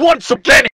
Once again!